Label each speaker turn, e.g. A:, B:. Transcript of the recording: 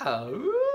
A: Oh.